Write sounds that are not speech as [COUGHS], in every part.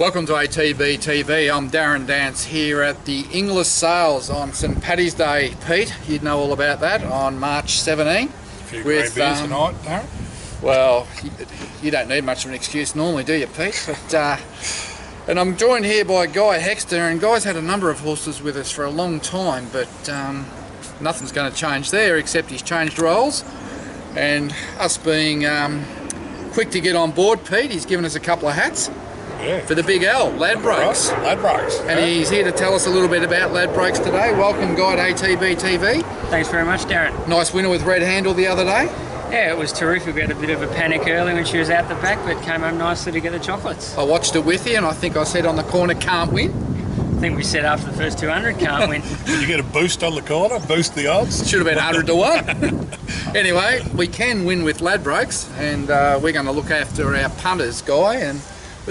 Welcome to ATB TV. I'm Darren Dance here at the Inglis Sales on St Paddy's Day. Pete, you'd know all about that on March 17. A few With, grey beers um, tonight, Darren. Well, you, you don't need much of an excuse normally, do you, Pete? But uh, and I'm joined here by Guy Hexter, and Guy's had a number of horses with us for a long time, but um, nothing's going to change there except he's changed roles, and us being um, quick to get on board, Pete, he's given us a couple of hats Yeah. for the Big L, Ladbrokes. Right, Ladbrokes. And yeah. he's here to tell us a little bit about Ladbrokes today. Welcome, Guy to ATB TV. Thanks very much, Darren. Nice winner with Red Handle the other day. Yeah, it was terrific. We had a bit of a panic early when she was out the back, but came home nicely to get the chocolates. I watched it with you, and I think I said on the corner, can't win. I think we said after the first 200, can't win. [LAUGHS] Did you get a boost on the corner? Boost the odds? Should have been 100 to 1. [LAUGHS] anyway, we can win with Ladbrokes, and uh, we're going to look after our punters, Guy. And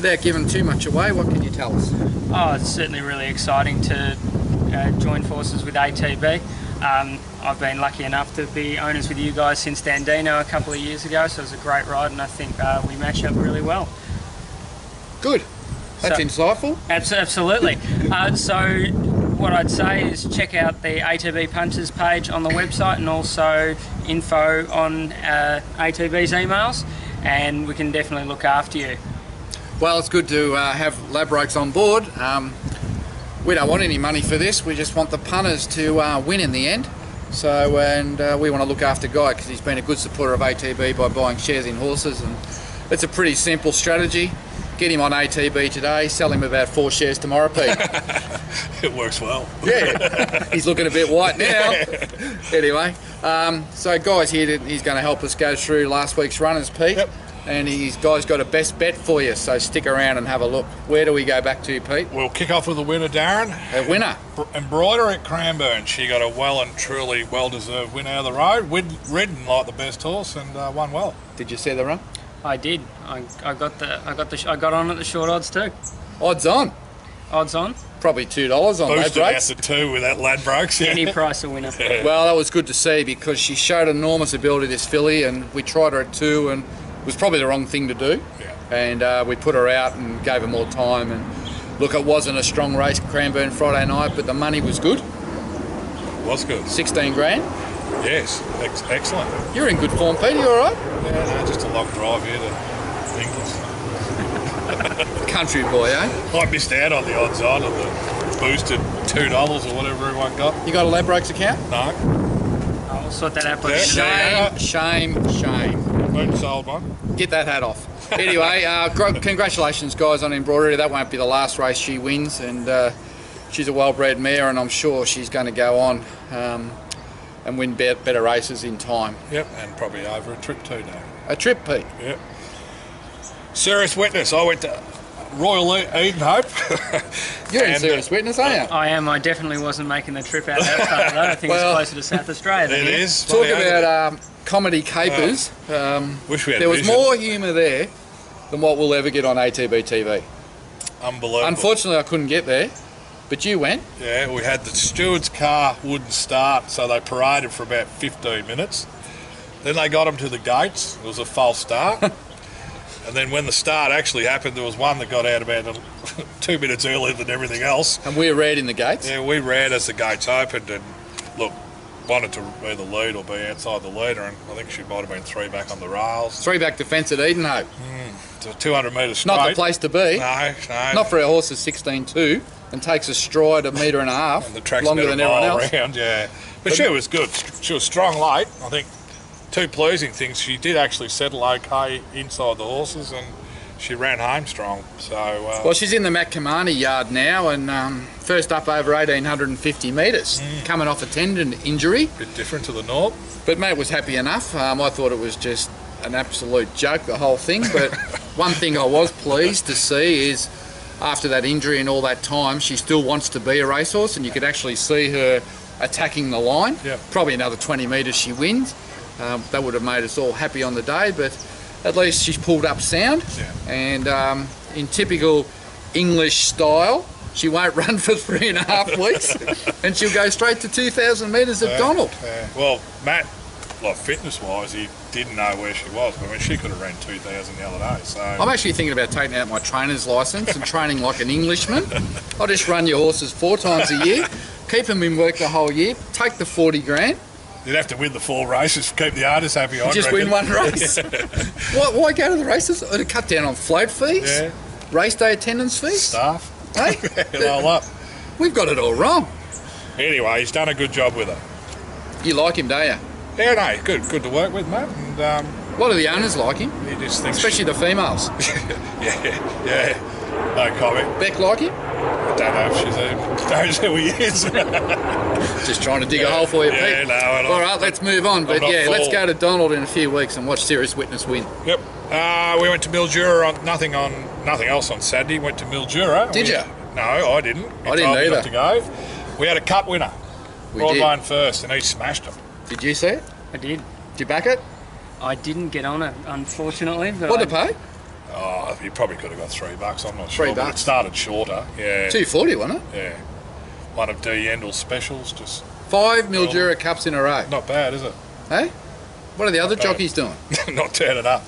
without giving too much away, what can you tell us? Oh, it's certainly really exciting to uh, join forces with ATB. Um, I've been lucky enough to be owners with you guys since Dandino a couple of years ago, so it was a great ride, and I think uh, we match up really well. Good. That's So- insightful. Abs- Absolutely. [LAUGHS] Uh, so, what I'd say is check out the ATB Punters page on the website and also info on uh, ATB's emails, and we can definitely look after you. Well, it's good to uh, have Ladbrokes on board. Um, we don't want any money for this. We just want the punters to uh, win in the end. So, and uh, we want to look after Guy because he's been a good supporter of ATB by buying shares in horses, and it's a pretty simple strategy. Get him on ATB today, sell him about four shares tomorrow, Pete. [LAUGHS] It works well. Yeah, he's looking a bit white now. [LAUGHS] anyway, um, so Guy's here. To, he's going to help us go through last week's runners, Pete. Yep. And he's Guy's got a best bet for you. So stick around and have a look. Where do we go back to, Pete? We'll kick off with the winner, Darren. A winner. Embroider at Cranbourne. She got a well and truly well deserved win out of the road. Wid- Ridden like the best horse and uh, won well. Did you see the run? I did. I, I got the. I got the. I got on at the short odds too. Odds on. Odds on. Probably two dollars on Boosted out Ladbrokes. to two with that Ladbrokes. Yeah. Any price a winner. [LAUGHS] Well, that was good to see because she showed enormous ability, this filly, and we tried her at two, and it was probably the wrong thing to do. Yeah. And uh, we put her out and gave her more time. And look, it wasn't a strong race, Cranbourne Friday night, but the money was good, Was good. 16 grand. Yes. Ex- excellent. You're in good form, Peter. You all right? Yeah, no, just a long drive here to Inglis. [LAUGHS] Country boy, eh? I missed out on the odds on of the boosted two dollars or whatever everyone got. You got a Ladbrokes account? No, I'll sort that out by Yeah. the end of Shame, shame, shame. Moon sold one. Get that hat off. Anyway, [LAUGHS] uh, congratulations, guys, on embroidery. That won't be the last race she wins, and uh, she's a well-bred mare, and I'm sure she's going to go on um, and win be- better races in time. Yep, and probably over a trip too now. A trip, Pete. Yep. Serious witness. I went to Royal E- Edenhope. [LAUGHS] You're in serious uh, witness, aren't you? I am. I definitely wasn't making the trip out that far. though. I think Well, it's closer to South Australia than it Talk about um, comedy capers. Um, Wish we had there was vision. more humour there than what we'll ever get on ATB TV. Unbelievable. Unfortunately, I couldn't get there, but you went. Yeah, we had the steward's car wouldn't start, so they paraded for about 15 minutes. Then they got them to the gates. It was a false start. [LAUGHS] and then when the start actually happened, there was one that got out about [LAUGHS] two minutes earlier than everything else. And we were red in the gates. Yeah, we ran as the gates opened and look, wanted to either lead or be outside the leader, and I think she might have been three back on the rails. Three back defence at Edenhope. Hmm. It's a 200 metres straight. Not the place to be. No, no. Not for our horses 16-2 and takes a stride a metre and a half And the track's longer than everyone else. Round, yeah. But, she was good. She was strong late. I think two pleasing things. She did actually settle okay inside the horses and she ran home strong. So, uh, Well, she's in the Matt Cumani yard now and um, first up over 1,850 metres, Mm. coming off a tendon injury. a bit different to the norm. But mate was happy enough. Um, I thought it was just an absolute joke, the whole thing. But [LAUGHS] one thing I was pleased to see is after that injury and all that time, she still wants to be a racehorse, and you could actually see her attacking the line. Yeah. Probably another 20 metres she wins. Um, that would have made us all happy on the day, but at least she's pulled up sound. Yeah. And um, in typical English style, she won't [LAUGHS] run for three and a half weeks, [LAUGHS] and she'll go straight to 2,000 metres at Yeah, Donald. yeah. Well, Matt like fitness wise, he didn't know where she was. But I mean, she could have ran 2,000 the other day. So I'm actually thinking about taking out my trainer's license and training like an Englishman. [LAUGHS] I'll just run your horses four times a year, keep them in work the whole year, take the 40 grand, you'd have to win the four races to keep the artists happy. I just win one [LAUGHS] race. why, why go to the races? To cut down on float fees, Yeah, race day attendance fees. staff. Hey, [LAUGHS] it all up. we've got it all wrong. Anyway, he's done a good job with it. You like him, don't you? Yeah, no, good, good to work with, mate. And um, A lot of the owners like him, he just thinks, especially the females. [LAUGHS] yeah, yeah. No comment. Beck like him. I don't know if she's even knows who he is. Just trying to dig a hole for you, yeah, Pete. no, and All I- right, let's move on. But not yeah, let's go to Donald in a few weeks and watch Serious Witness win. Yep. Uh, we went to Mildura on nothing on nothing else on Saturday. Went to Mildura. Did We- ya? No, I didn't. You I didn't told me either. not to go. We had a cup winner. We Rod did. won first, and he smashed him. Did you see it? I did. Did you back it? I didn't get on it, unfortunately. But What I, to pay? Oh, you probably could have got three bucks. I'm not Three sure. But bucks. it started shorter. Yeah. Two forty, wasn't it? Yeah. One of D. Yendall's specials. Just Five Mildura Cups in a row. not bad, is it? Hey, what are the other bad. jockeys doing? [LAUGHS] not turning up.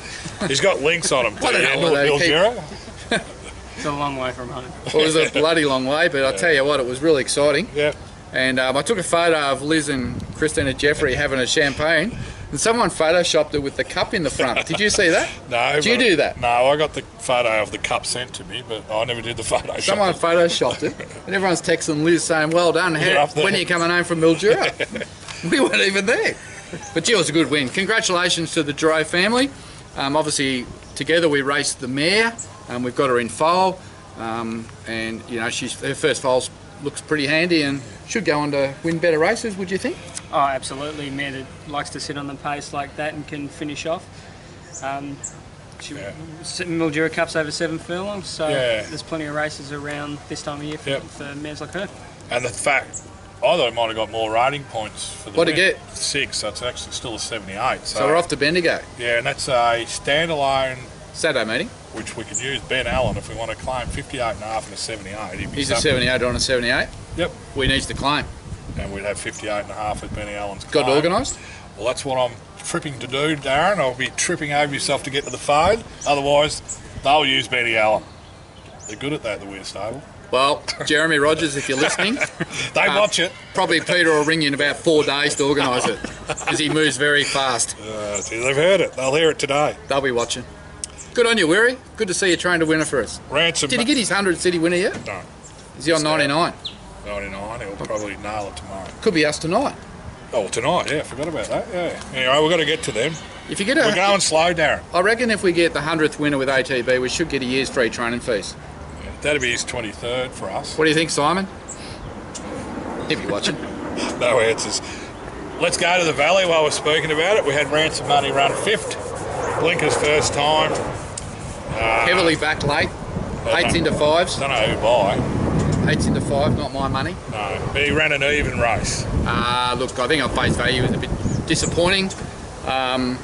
He's got links on him. I [LAUGHS] don't what at they keep- Mildura. [LAUGHS] It's a long way from home. Well, it was a bloody long way, but I tell you what, it was really exciting. Yeah. And um, I took a photo of Liz and Christina Jeffrey having a champagne, and someone photoshopped it with the cup in the front. Did you see that? [LAUGHS] No. Did you do that? No, I got the photo of the cup sent to me, but I never did the [LAUGHS] photo. Someone photoshopped it, and everyone's texting Liz saying, "Well done. How, when are you coming home from Mildura?" [LAUGHS] we weren't even there. But gee, it was a good win. Congratulations to the Dro family. Um, obviously, together we raced the mare. Um, we've got her in foal, um, and you know she's her first foal looks pretty handy and should go on to win better races. Would you think? Oh, absolutely. A mare that likes to sit on the pace like that and can finish off. Um, she, Yeah. s- Mildura Cup's over seven furlongs, so Yeah. there's plenty of races around this time of year for, Yep. for mares like her. And the fact, I thought it might have got more rating points for the What'd it win. get? Six, so it's actually still a 78. So, So we're off to Bendigo. Yeah, and that's a standalone, Saturday meeting. Which we could use Ben Allen if we want to claim 58 and a half and a 78. He'd be He's a something. 78 on a 78. Yep. We needs to claim. And we'd have 58 and a half with Benny Allen's Got organised? Well, that's what I'm tripping to do, Darren. I'll be tripping over yourself to get to the phone. Otherwise, they'll use Benny Allen. They're good at that, the Weir Stable. Well, Jeremy Rogers, if you're listening, [LAUGHS] They Uh, watch it. probably Peter will ring you in about four days to organise it because he moves very fast. Uh, see, they've heard it. They'll hear it today. They'll be watching. Good on you, Weary. Good to see you trying to winner for us. Ransom. Did he get his 100 city winner yet? No, Is he on 99? 99. He'll probably nail it tomorrow. Could be us tonight. Oh, tonight. Yeah, forgot about that. Yeah. Anyway, we've got to get to them. If you get it. We're going slow, Darren. I reckon if we get the 100th winner with ATB, we should get a year's free training fees. That'd be his 23rd for us. What do you think, Simon? If you're watching. [LAUGHS] No answers. Let's go to the valley while we're speaking about it. We had Ransom Money run fifth. Blinker's first time. Heavily back late. Eights into fives. Don't know who by. Eights into five, not my money. No, but he ran an even race. Uh, look, I think on face value it was a bit disappointing. Um,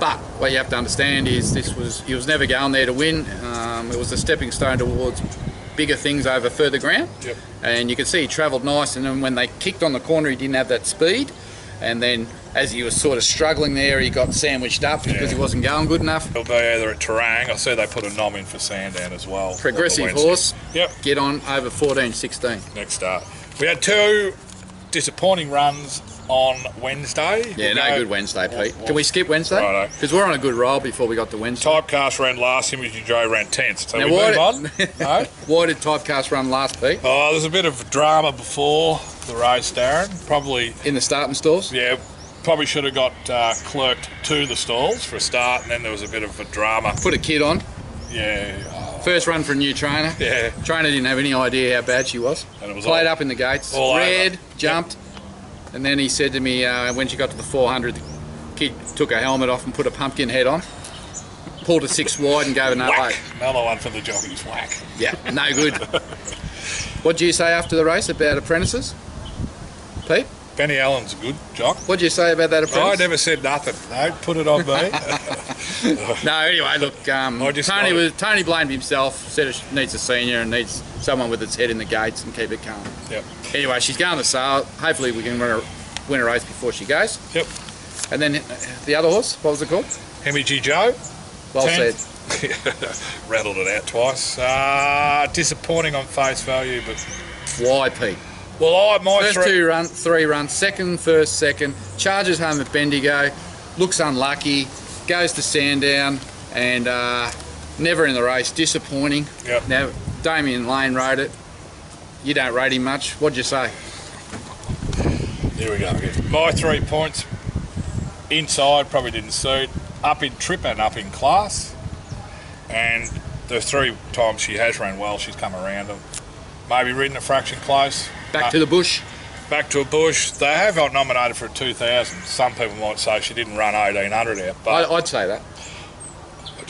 but what you have to understand is this was he was never going there to win. Um, it was a stepping stone towards bigger things over further ground. Yep. And you could see he travelled nice. And then when they kicked on the corner, he didn't have that speed. And then as he was sort of struggling there, he got sandwiched up because he wasn't going good enough. It'll be either at Terang. I see they put a nom in for Sandown as well. Progressive horse. Yep. Get on over 14, 16. Next start. We had two disappointing runs on Wednesday. Yeah, We'll no go- good Wednesday, Pete. Can we skip Wednesday? Because we're on a good roll before we got to Wednesday. Typecast ran last, Image Joe ran 10th. So Now, we why move did- on. [LAUGHS] no? Why did Typecast run last, Pete? Oh, there's a bit of drama before the race, Darren. Probably, In the starting stalls? yeah, probably should have got uh, clerked to the stalls for a start, and then there was a bit of a drama. Put a kid on. Yeah, First run for a new trainer. yeah. Trainer didn't have any idea how bad she was. And it was Played all- up in the gates, all red, over. jumped, and then he said to me uh, when she got to the 400, the kid took her helmet off and put a pumpkin head on, pulled a six wide and gave another Whack. eight. Another one for the jockeys. Whack. Yeah, no good. [LAUGHS] what do you say after the race about apprentices? Pete, Benny Allen's a good jock. what do you say about that apprentice? I never said nothing. No, put it on me. [LAUGHS] [LAUGHS] No, anyway, look, um, Tony was Tony blamed himself. Said it needs a senior and needs someone with its head in the gates and keep it calm. yep. Anyway, she's going to sale. Hopefully, we can win a, win a race before she goes. Yep. And then uh, the other horse, what was it called? Hemi G Joe. Well Ten. said. [LAUGHS] Rattled it out twice. Uh, disappointing on face value, but Why, Pete? well, I my First three. two run, three runs, second, first, second. Charges home at Bendigo, looks unlucky, goes to Sandown, and uh, never in the race. Disappointing. Yep. Now, Damian Lane rode it. You don't rate him much. What'd you say? Here we go again. My three points. Inside probably didn't suit. Up in trip and up in class. And the three times she has ran well, she's come around them. Maybe ridden a fraction close. Back Uh, to the bush. back to a bush. They have got nominated for a 2000. Some people might say she didn't run 1800 out, but I, I'd say that.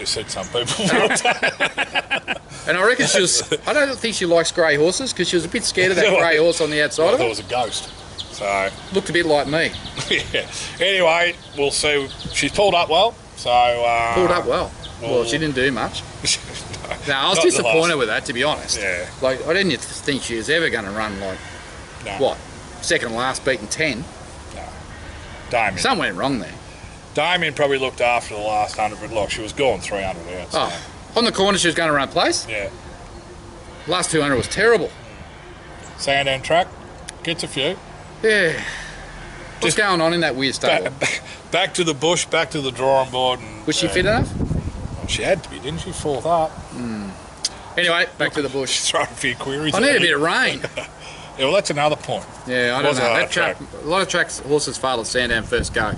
Just said some people. [LAUGHS] And I reckon she was. I don't think she likes grey horses because she was a bit scared of that [LAUGHS] grey horse on the outside I of thought it was a ghost. So, Looked a bit like me. [LAUGHS] yeah. Anyway, we'll see. She's pulled up well. So, uh, Pulled up well. Well, well- she didn't do much. No, I was disappointed with that, to be honest. Yeah. Like, I didn't think she was ever going to run like, No. what, second last, beaten 10. Damian. Something went wrong there. Damian probably looked after the last 100, but look, she was gone 300 out. So, Oh, on the corner she was going to run place. yeah. Last 200 was terrible. Sandown track gets a few. Yeah. What's Just- going on in that Weir stable? Back, back to the bush, back to the drawing board. And, Was she uh, fit enough? She had to be, didn't she? Fourth up. Anyway, back to the bush. [LAUGHS] Throwing a few queries. I need a bit of rain. [LAUGHS] Yeah, well, that's another point. Yeah, I don't know. a That hard track, a lot of tracks, horses fail at Sandown first go.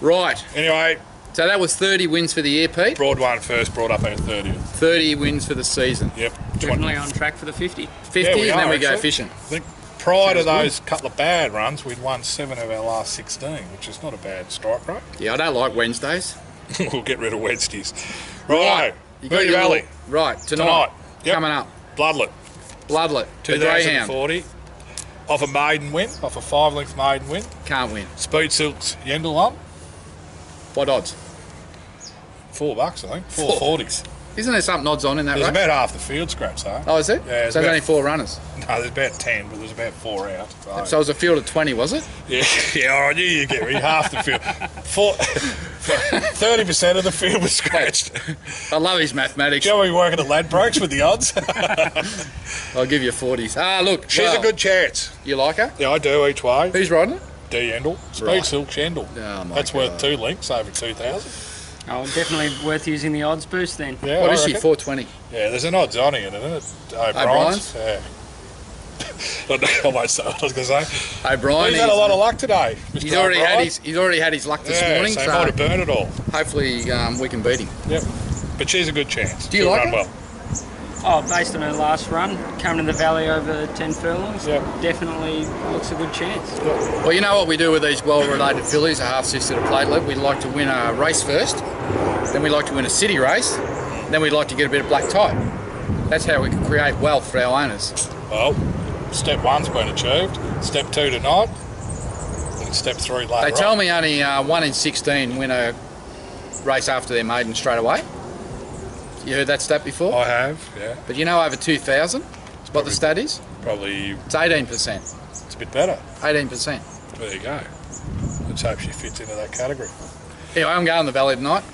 Right. Anyway, So that was 30 wins for the year, Pete. broad one first, brought up at 30th. 30 wins for the season. Yep. Definitely on track for the 50. 50, Yeah, and then are, we go fishing. I think prior to Sounds good. those couple of bad runs, we'd won seven of our last 16, which is not a bad strike rate. Yeah, I don't like Wednesdays. [LAUGHS] we'll get rid of Wednesdays. Right. You got Moonee your Valley. Right, tonight. Tonight. Yep. Coming up. Bloodlet. Bloodlet. The Greyhound. 2040. Off a maiden win, off a five length maiden win. Can't win. Speed Silks Yendall one. What odds? Four bucks, I think. Four. Forties. Isn't there something odds on in that There's race? about half the field scratch though. oh, is it? Yeah, it's so there's only four runners. [LAUGHS] No, there's about ten, but there's about four out. So, So it was a field of 20, was it? [LAUGHS] yeah, yeah, I knew you'd get of half the field. Four, [LAUGHS] 30% of the field was scratched. I love his mathematics. Shall we working at Ladbrokes with the odds? I'll give you 40s. Ah, look. She's well, a good chance. You like her? Yeah, I do each way. Who's riding it? D Yendall. Speed Right. Silk Yendall. Oh, my That's God. worth two links over 2,000. Oh, definitely worth using the odds boost then. Yeah, What I is she? 420. Yeah, there's an odds on it, isn't it? O'Brien's? O'Brien's. Yeah. [LAUGHS] I know I won't say what I was going to say. O'Brien. He's had a lot of luck today. Mr. He's already had his. He's already had his luck this yeah, morning. so So he might have burned it all. hopefully um, we can beat him. Yep. But she's a good chance. Do you She'll like run her? well. Oh, based on her last run, coming to the valley over 10 furlongs, Yep. definitely looks a good chance. Well, you know what we do with these well-related fillies, a half sister to platelet. We like to win a race first, then we like to win a city race, then we like to get a bit of black type. That's how we can create wealth for our owners. Well, step one's been achieved. Step two tonight. And step three later They tell on. me only uh, one in 16 win a race after their maiden straight away. You heard that stat before? I have, yeah. But you know over 2,000 what the stat is? Probably It's 18%. it's a bit better. 18%. There you go. Let's hope she fits into that category. Anyway, I'm going to the Valley tonight.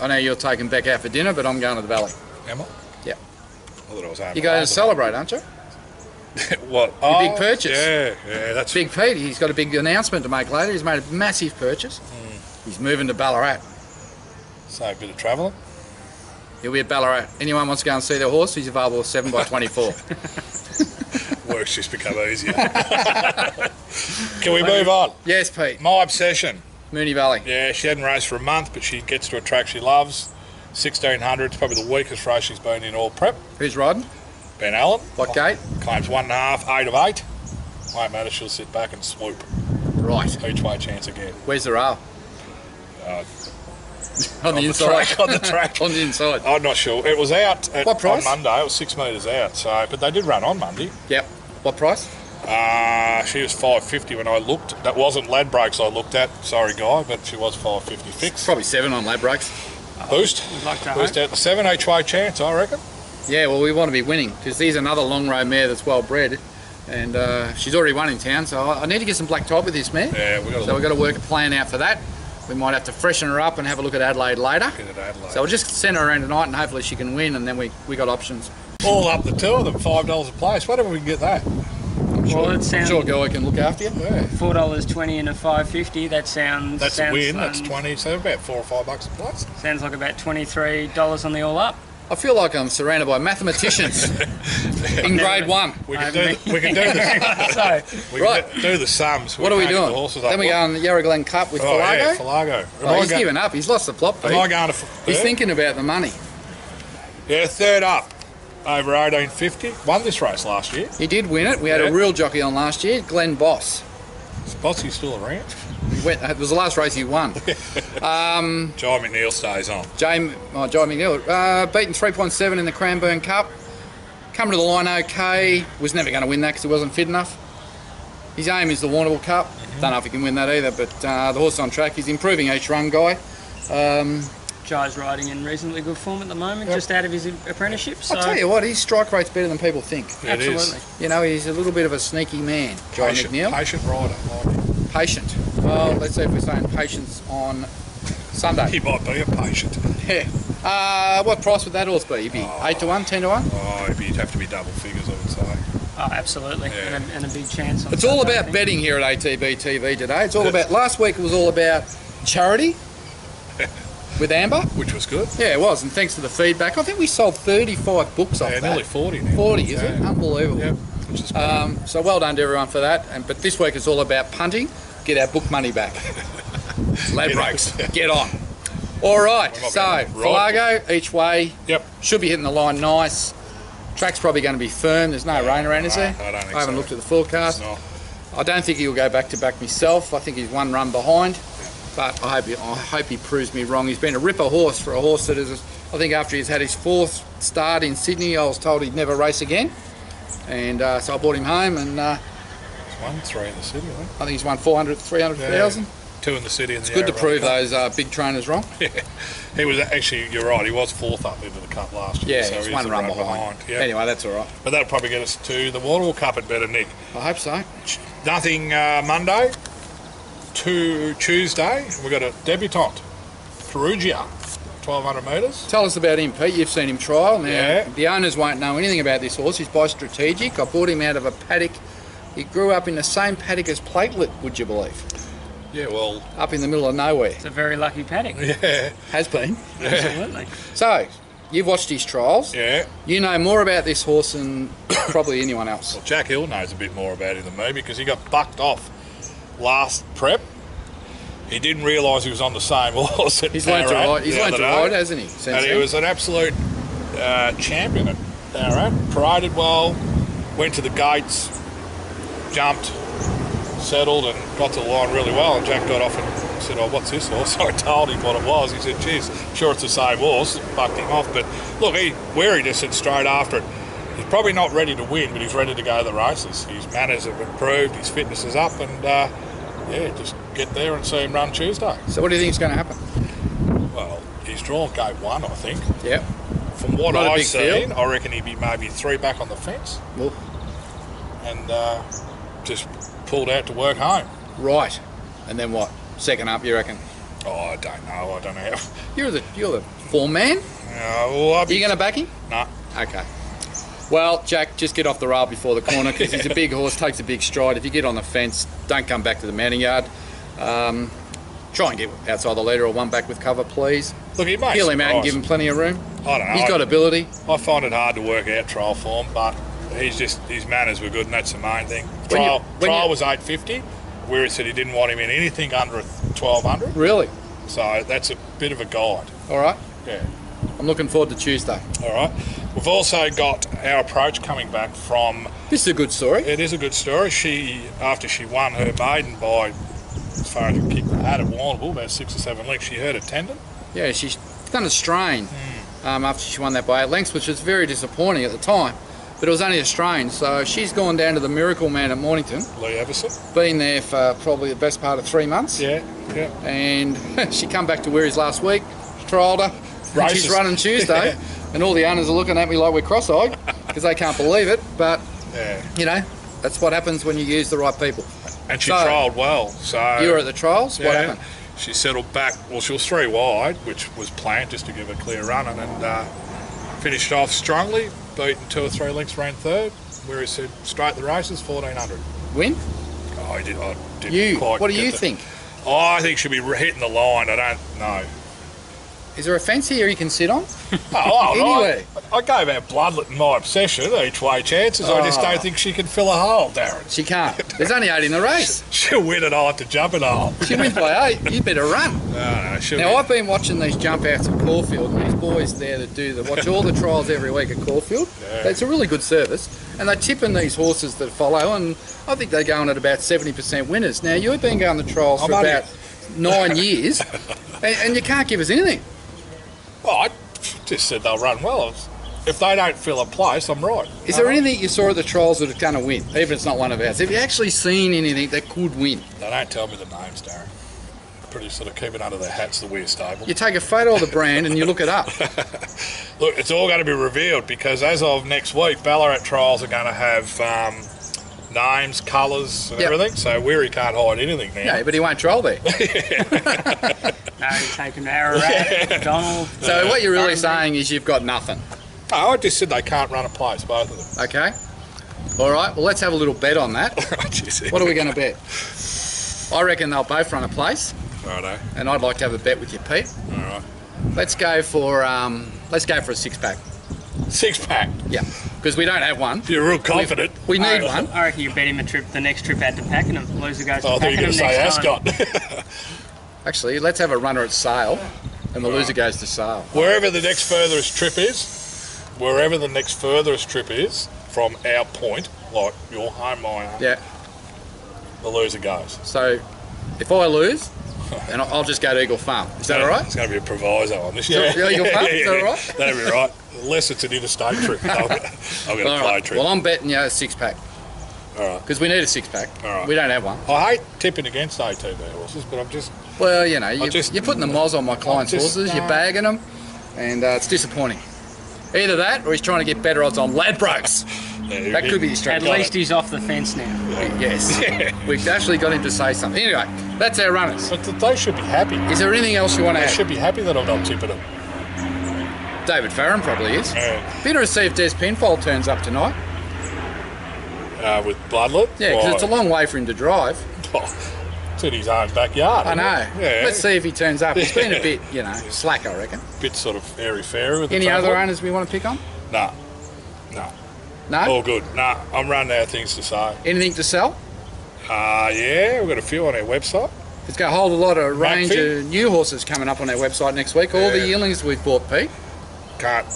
I know you're taking Beck out for dinner, but I'm going to the Valley. Emma? Yep. I thought I was home You go to celebrate, aren't you? [LAUGHS] what? big Oh, purchase. Yeah, yeah. That's Big Pete, he's got a big announcement to make later. He's made a massive purchase. Hmm. He's moving to Ballarat. so a bit of travelling. He'll be at Ballarat. Anyone wants to go and see their horse, he's available 7 by [LAUGHS] 24 Work's just become easier. [LAUGHS] Can we move on? yes, Pete. My obsession. Moonee Valley. Yeah, she hadn't raced for a month, but she gets to a track she loves. 1600, it's probably the weakest race she's been in all prep. Who's riding? Ben Allen What gate? claims one and a half, eight of eight. Won't matter, she'll sit back and swoop. Right. Each way chance again. Where's the rail? Uh, [LAUGHS] on the the inside. track, on the track. [LAUGHS] on the inside. I'm not sure. It was out at, What price? on Monday. It was six metres out. So, but they did run on Monday. Yep. What price? Uh, she was 550 when I looked. That wasn't Ladbrokes I looked at. Sorry, guy, but she was 550 fixed. Probably 7 on Ladbrokes. Boost. We'd like to Boost hope. out the seven each way chance, I reckon. Yeah, well, we want to be winning because there's another Lonhro mare that's well bred. And uh, she's already won in town, so I I need to get some black type with this mare. Yeah, we got So we've got to work a plan out for that. We might have to freshen her up and have a look at Adelaide later. Get it Adelaide. So we'll just send her around tonight and hopefully she can win and then we, we got options. All up the two of them, five dollars a place. Whatever we can get that. Well, it I'm sounds sure Guy can look after you. Yeah. four dollars twenty and a five fifty. That sounds That's sounds, a win. That's um, twenty. So about four or five bucks a place. Sounds like about twenty three dollars on the all up. I feel like I'm surrounded by mathematicians [LAUGHS] in grade one. We can do. been- The, we can do the. [LAUGHS] so We Right. can do, do the sums. What are we doing? The. Then we go on the Yarra Glen Cup with Oh Falago. yeah, Falago. Oh, he's go- given up. He's lost the plot, Am I going to? He's third? thinking about the money. Yeah, third up. Over eighteen fifty. Won this race last year. He did win it. We had Yeah. a real jockey on last year, Glenn Boss. Is Bossy still around? He went, it was the last race he won. [LAUGHS] Jye McNeil stays on. James, oh, John McNeil, uh, beaten 3.7 in the Cranbourne Cup. Come to the line okay. Was never going to win that because he wasn't fit enough. His aim is the Warrnambool Cup. Don't know if he can win that either, but uh, the horse on track. He's improving each run, guy. Um, Jye's riding in reasonably good form at the moment, just out of his apprenticeship. So I'll tell you what, his strike rate's better than people think. It is. absolutely. You know, he's a little bit of a sneaky man, John Patient, McNeil. patient rider. Patient. Well, let's see if we're saying patience on Sunday. He might be a patient. Yeah. Uh, what price would that horse be? He'd be 8 to 1, 10 to 1? Oh, he'd be- he'd have to be double figures, I would say. Oh, absolutely, Yeah. and, a, and a big chance. On It's all Sunday, I about betting here at ATB TV today. It's all about. Last week it was all about charity [LAUGHS] with Amber. Which was good. Yeah, it was, and thanks to the feedback, I think we sold 35 books off Yeah, that. nearly 40 now. 40, is it? Unbelievable. Yep, which is good. Um, so well done to everyone for that. And but this week it's all about punting. Get our book money back. [LAUGHS] Lab Get breaks. [LAUGHS] Get on. All right. So. Falago each way Yep. should be hitting the line nice. Track's probably going to be firm. There's no rain around, is No, there? I don't think I haven't so. looked at the forecast. I don't think he'll go back to back myself. I think he's one run behind, but I hope he, I hope he proves me wrong. He's been a ripper horse for a horse that is. I think after he's had his fourth start in Sydney, I was told he'd never race again, and uh, so I brought him home, and uh, One, three in the city, I think. I think he's won 400, 300,000. Two in the city. And It's the good to prove Cup. those uh, big trainers wrong. [LAUGHS] He was actually, you're right, he was fourth up into the cup last year. Yeah, so he's one run behind. Yeah. Anyway, that's all right. But that'll probably get us to the Waterville Cup at better Nick. I hope so. Nothing uh, Monday. To Tuesday, we've got a debutante, Perugia, 1200 metres. Tell us about him, Pete. You've seen him trial. Now, Yeah. the owners won't know anything about this horse. He's by Strategic. I bought him out of a paddock. He grew up in the same paddock as Platelet, would you believe? Yeah, well, Up in the middle of nowhere. It's a very lucky paddock. [LAUGHS] yeah, Has been. Absolutely. So, you've watched his trials. yeah. You know more about this horse than [COUGHS] probably anyone else. Well, Jack Hill knows a bit more about him than me because he got bucked off last prep. He didn't realise he was on the same [LAUGHS] horse at He's learned to ride. He's the learned other to day. ride, hasn't he? Since and he then? was an absolute uh, champion at Ballarat. Paraded well, went to the gates, jumped, settled, and got to the line really well. And Jack got off and said, "Oh, what's this horse?" So [LAUGHS] I told him what it was. He said, "Geez, sure it's the same horse." Bucked him off, but look, he where he just said straight after it. He's probably not ready to win, but he's ready to go to the races. His manners have improved, his fitness is up, and uh, yeah, just get there and see him run Tuesday. So, what do you think is going to happen? Well, he's drawn gate one, I think. Yeah. From what I've seen, field. I reckon he'd be maybe three back on the fence Well, and uh, just pulled out to work home. right. And then what? Second up, you reckon? Oh, I don't know. I don't know. [LAUGHS] You're the you're the form man. Uh, well, Are you going to back him? Nah. Okay. Well, Jack, just get off the rail before the corner because he's a big [LAUGHS] horse, takes a big stride. If you get on the fence, don't come back to the mounting yard. Um, try and get outside the leader or one back with cover, please. Look, he may Peel him out and give him plenty of room. I don't know. He's got I, ability. I find it hard to work out trial form, but he's just his manners were good, and that's the main thing. When you- Trial, when trial you- was eight fifty. Where he said he didn't want him in anything under twelve hundred, Really? so that's a bit of a guide. All right. Yeah. I'm looking forward to Tuesday. All right. We've also got our approach coming back from This is a good story. It is a good story. She, after she won her maiden by, as far as we kicked the hat at Warrnambool, about six or seven lengths, she hurt a tendon. Yeah, she's done a strain Hmm. um, after she won that by eight lengths, which was very disappointing at the time. But it was only a strain, so she's gone down to the Miracle Man at Mornington, Lee Everson. been there for probably the best part of three months. Yeah, yeah. and [LAUGHS] she come back to Weary's last week, trialled her, she's running Tuesday, [LAUGHS] and all the owners are looking at me like we're cross-eyed because they can't believe it. But Yeah. you know, that's what happens when you use the right people. And she So- trialled well. So You were at the trials. What yeah, happened? she settled back. Well, she was three wide, which was planned just to give a clear run, and then uh, finished off strongly, beaten two or three lengths, ran third. Where he said straight the races, fourteen hundred. Win? Oh, I did. I didn't You. quite. What do you the- think? Oh, I think she'll be hitting the line. I don't know. Is there a fence here you can sit on? [LAUGHS] Oh, oh, Anyway. I, I gave our bloodlet my obsession each way chances. I just Oh. don't ah. think she can fill a hole, Darren. She can't. There's only eight in the race. [LAUGHS] She'll win it. I'll have to jump in a hole. She wins by eight. You better run. [LAUGHS] Ah, no, no, Now be- I've been watching these jump outs at Caulfield, and these boys there that do the watch all the trials every week at Caulfield. Yeah. It's a really good service, and they're tipping these horses that follow, and I think they're going at about seventy percent winners. Now you've been going the trials I'm for only- about nine years, [LAUGHS] and, and you can't give us anything. Well, I just said they'll run well. If they don't fill a place, I'm right. Is there uh-huh. anything you saw at the trials that are going to win, even if it's not one of ours? Have you actually seen anything that could win? They don't tell me the names, Darren. Pretty sort of keep it under their hats, the Weir stable. You take a photo of the brand and you look it up. [LAUGHS] Look, it's all going to be revealed because as of next week, Ballarat trials are going to have um, names, colours, and Yep. everything. So Weary can't hide anything now. Yeah, but he won't troll there. [LAUGHS] No, you take him to Ararat, Donald. So what you're really saying is you've got nothing. No, I just said they can't run a place, both of them. Okay. All right. Well, let's have a little bet on that. [LAUGHS] What are we going to bet? I reckon they'll both run a place, Righto. and I'd like to have a bet with you, Pete. All right. Let's go for um, let's go for a six pack. Six pack. Yeah, because we don't have one. You're real confident. We need I, one. I reckon you bet him a trip, the next trip out to Pakenham. Loser goes to Oh, I thought you were Pakenham going to say next time. Ascot. [LAUGHS] Actually, let's have a runner at Sale, and the loser goes to Sale. wherever the next furthest trip is, wherever the next furthest trip is from our point, like your home, my home, Yeah. the loser goes. So, if I lose, then I'll I'll just go to Eagle Farm. Is that all right? It's going to be a proviso on this. Yeah, yeah, [LAUGHS] you'll pay? Is that all right? That'll be right. Unless it's an interstate trip. [LAUGHS] I'll, get a All play right. trip. Well, I'm betting you a six pack all right. because we need a six pack. All right. We don't have one. I hate tipping against ATB horses, but I'm just Well, you know, you, just- you're putting the moz on my clients' just- horses. You're bagging them, and uh, it's disappointing. Either that, or he's trying to get better odds on Ladbrokes. [LAUGHS] yeah, That could be his At strategy. Got least he's off the fence now. Yes. [LAUGHS] We've actually got him to say something. Anyway, that's our runners. But th- they should be happy. Is there anything else you want to They add? should be happy that I'm not tipping them. David Farron probably is. Yeah. Be interested to see if Des Penfold turns up tonight. Uh, with Bloodlet. Yeah, because it's a long way for him to drive. [LAUGHS] it's in his own backyard. I isn't know. it? Yeah. Let's see if he turns up. He's been a bit, you know, [LAUGHS] slack, I reckon. Bit sort of airy fairy with the Any other traveller. owners we want to pick on? Nah. No. No? All good. Nah, I'm running out of things to say. Anything to sell? Uh, yeah, we've got a few on our website. It's got a whole lot of range of new horses coming up on our website next week. All the yearlings we've bought, Pete. Can't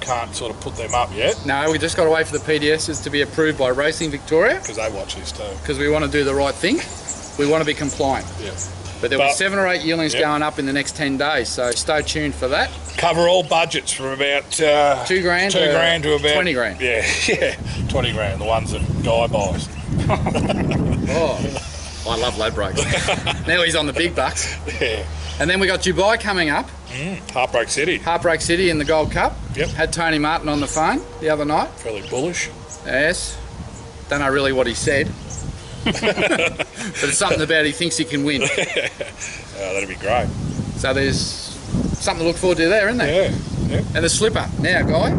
can't sort of put them up yet No, we just got to wait for the PDSs to be approved by Racing Victoria because they watch this too. because we want to do the right thing. We want to be compliant. Yeah. But there'll be seven or eight yearlings Yep. going up in the next 10 days, so stay tuned for that. Cover all budgets from about uh, Two grand two to grand to about 20 grand. Yeah, [LAUGHS] yeah, twenty grand. The ones that Guy buys. [LAUGHS] Oh, I love Ladbrokes. [LAUGHS] now he's on the big bucks. Yeah. And then we got Dubai coming up, Heartbreak City. Heartbreak City in the Gold Cup. Yep. Had Tony Martin on the phone the other night. Fairly bullish. Yes. Don't know really what he said. [LAUGHS] but it's something about he thinks he can win. Uh, [LAUGHS] that'd be great. So there's something to look forward to there, isn't there? Yeah. Yeah. And the slipper. Now, Guy,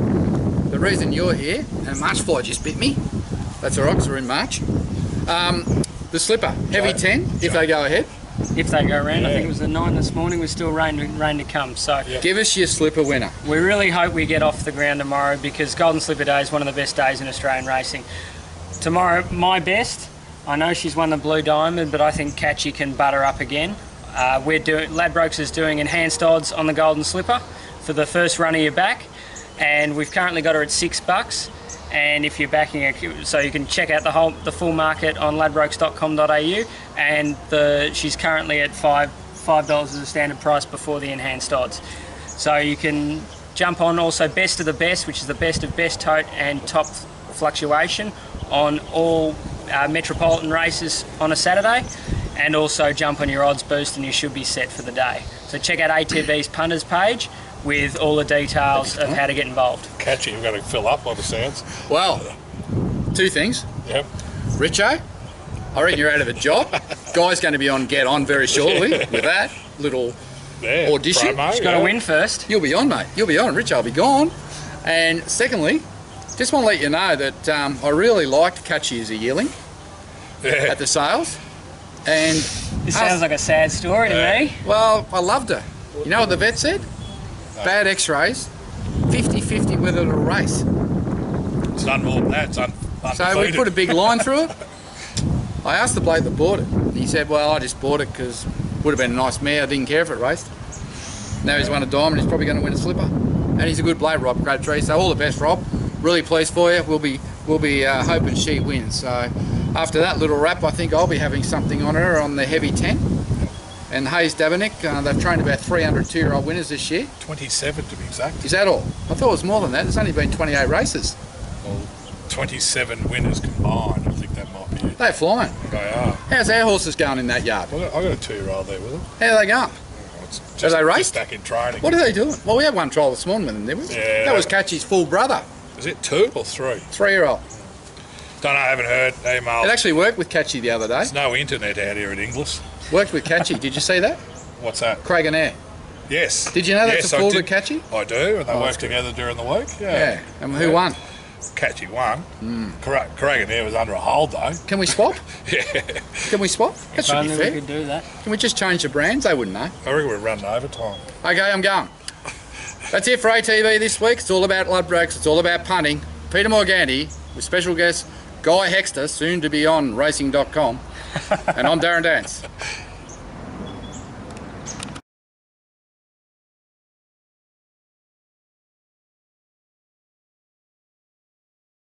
the reason you're here, and March fly just bit me. That's all right, 'cause we're in March. Um, the slipper, heavy Joe. 10, if they go ahead. If they go around, I think it was the nine this morning. We're still rain to, rain to come. So Yeah. Give us your slipper winner. we really hope we get off the ground tomorrow because Golden Slipper Day is one of the best days in Australian racing. Tomorrow, my best. I know she's won the Blue Diamond, but I think Catchy can butter up again. Uh, we're doing Ladbrokes is doing enhanced odds on the Golden Slipper for the first run of your back, and we've currently got her at six bucks. And if you're backing so you can check out the whole the full market on ladbrokes.com.au, and the she's currently at five five dollars as a standard price before the enhanced odds. So you can jump on also best of the best, which is the best of best tote and top fluctuation on all uh, metropolitan races on a Saturday, and also jump on your odds boost and you should be set for the day. So check out ATB's punters page with all the details of how to get involved. Catchy. you've got to fill up by the sounds. Well, two things. Yep. Richo, I reckon you're out of a job. Guy's going to be on Get On very shortly with that little. Yeah, Audition? promo, Got to yeah. win first. You'll be on, mate. You'll be on. Rich, I'll be gone. And secondly, just want to let you know that um, I really liked Catchy as a yearling Yeah. at the sales. And This sounds like a sad story to me. Well, I loved her. You know what the vet said? Bad x-rays, 50-50 whether to race. It's none more than that. It's un- So we put a big line through it. [LAUGHS] I asked the bloke that bought it. He said, well, I just bought it because it would have been a nice mare. I didn't care if it raced. Now he's won a diamond. He's probably going to win a slipper. And he's a good bloke, Rob Crabtree. So all the best, Rob. Really pleased for you. We'll be we'll be uh, hoping she wins. So after that little wrap, I think I'll be having something on her on the heavy 10. And Hayes Dabernig, uh, they've trained about 300 two-year-old winners this year. 27 to be exact. Is that all? I thought it was more than that. There's only been 28 races. Well, 27 winners combined. I think that might be it. They're flying. They are. How's our horses going in that yard? I got, I got a two-year-old there with them. How are they going? Just, they just raced? back in training. What are they doing? Well, we had one trial this morning with them, didn't we? Yeah. That was Catchy's full brother, Is it two or three? three-year-old. Don't know. I haven't heard. Email. It actually worked with Catchy the other day. There's no internet out here at Inglis. Worked with Catchy. Did you see that? [LAUGHS] What's that? Craig and Air. Yes. Did you know that's yes, a I full to. Catchy? I do, and they Oh, work together during the week. Yeah. Yeah. And who Yeah. won? Catchy won. Mm. Craig and Air was under a hold though. Can we swap? [LAUGHS] Yeah. Can we swap? That If should be only we fair. could do that. Can we just change the brands? They wouldn't know. I reckon we're running overtime. Okay, I'm going. That's it for ATV this week. It's all about Ladbrokes. It's all about punting. Peter Morganti with special guest Guy Hexter, soon to be on racing.com. and I'm Darren Dance. [LAUGHS]